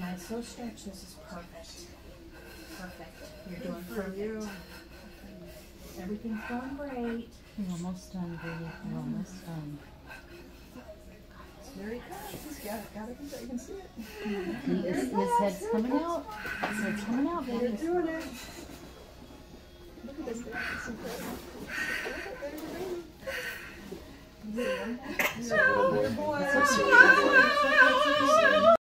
My soul stretch, this is perfect. Perfect. You're doing perfect. You. Everything's going great. You're almost done, baby. You're almost done. There he comes. He's got it. Got it. You can see it. His, his head's coming out. His head's coming out, baby. You're doing it. Look at this. Thing. It's incredible. Look at baby. Boy. So sweet.